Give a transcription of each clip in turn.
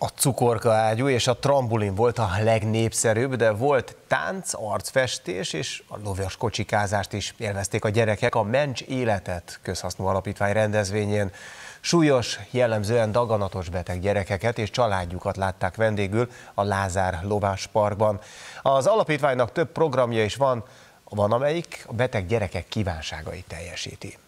A cukorka ágyú és a trambulin volt a legnépszerűbb, de volt tánc, arcfestés és a lovas kocsikázást is élvezték a gyerekek a Mencs Életet közhasznú alapítvány rendezvényén. Súlyos, jellemzően daganatos beteg gyerekeket és családjukat látták vendégül a Lázár Lovás Parkban. Az alapítványnak több programja is van, van amelyik a beteg gyerekek kívánságait teljesíti.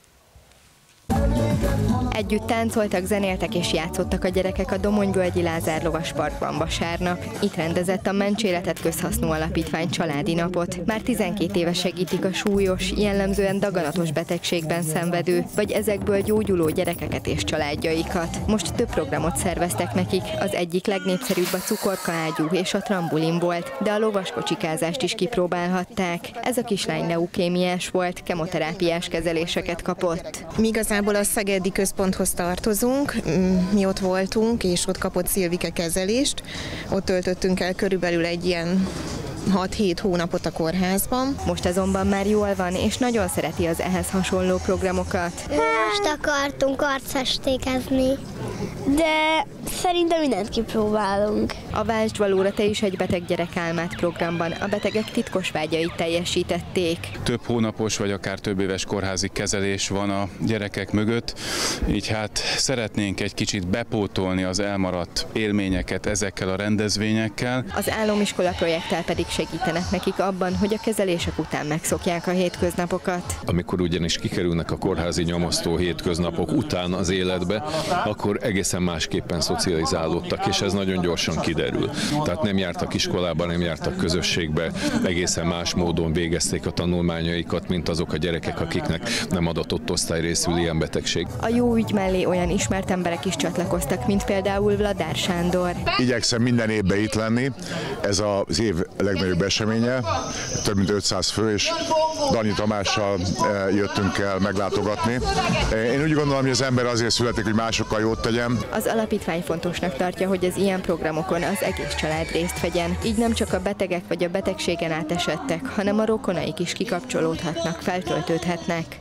Együtt táncoltak, zenéltek és játszottak a gyerekek a Domonyvölgyi Lázár Lovas Parkban vasárnap. Itt rendezett a Mencséletet Közhasznú Alapítvány családi napot. Már 12 éve segítik a súlyos, jellemzően daganatos betegségben szenvedő, vagy ezekből gyógyuló gyerekeket és családjaikat. Most több programot szerveztek nekik, az egyik legnépszerűbb a cukorkaágyú és a trambulin volt, de a lovaskocsikázást is kipróbálhatták. Ez a kislány leukémiás volt, kemoterápiás kezeléseket kapott. Mi igazából a Szegedi Központhoz tartozunk, mi ott voltunk, és ott kapott Szilvike kezelést. Ott töltöttünk el körülbelül egy ilyen 6-7 hónapot a kórházban. Most azonban már jól van, és nagyon szereti az ehhez hasonló programokat. Most akartunk arcfestékezni, de szerintem mindent kipróbálunk. A Váltsd valóra te is egy beteg gyerek álmát programban a betegek titkos vágyait teljesítették. Több hónapos vagy akár több éves kórházi kezelés van a gyerekek mögött, így hát szeretnénk egy kicsit bepótolni az elmaradt élményeket ezekkel a rendezvényekkel. Az állomiskola projekttel pedig segítenek nekik abban, hogy a kezelések után megszokják a hétköznapokat. Amikor ugyanis kikerülnek a kórházi nyomasztó hétköznapok után az életbe, akkor egészen másképpen szocializálódtak, és ez nagyon gyorsan kiderül. Tehát nem jártak iskolába, nem jártak közösségbe, egészen más módon végezték a tanulmányaikat, mint azok a gyerekek, akiknek nem adatott osztályrészül ilyen betegség. A jó ügy mellé olyan ismert emberek is csatlakoztak, mint például Vladár Sándor. Igyekszem minden évben itt lenni, ez az év legnagyobb eseménye, több mint 500 fő, és Dani Tamással jöttünk el meglátogatni. Én úgy gondolom, hogy az ember azért születik, hogy másokkal jót tegyen. Az alapítvány fontosnak tartja, hogy az ilyen programokon az egész család részt vegyen. Így nem csak a betegek vagy a betegségen átesettek, hanem a rokonaik is kikapcsolódhatnak, feltöltődhetnek.